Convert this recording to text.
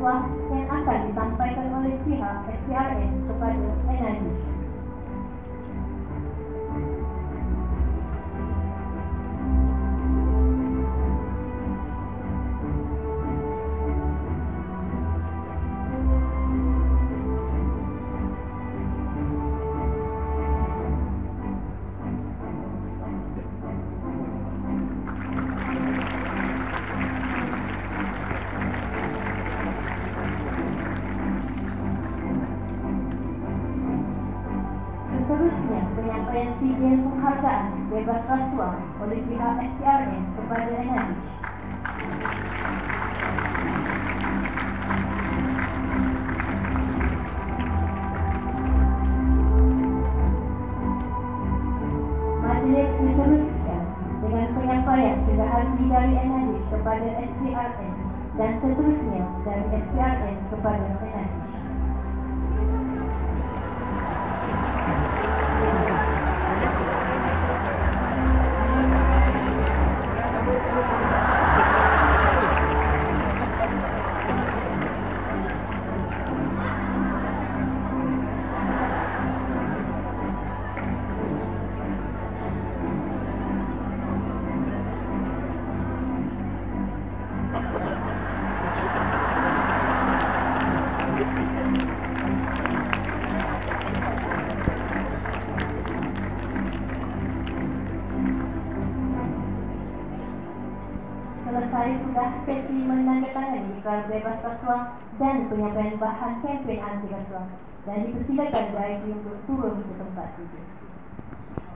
yang akan disampaikan oleh pihak SPRM kepada NIH penghargaan bebas rasuah oleh pihak SPRN kepada Enadis. Majlis diteruskan dengan penyampaian curahan dari Enadis kepada SPRN dan seterusnya dari SPRN kepada Enadis. Selesai sudah sesi menandatangani ikrar bebas rasuah dan penyampaian bahan kempen anti rasuah dan dipersilakan dari untuk turun ke tempat tidur.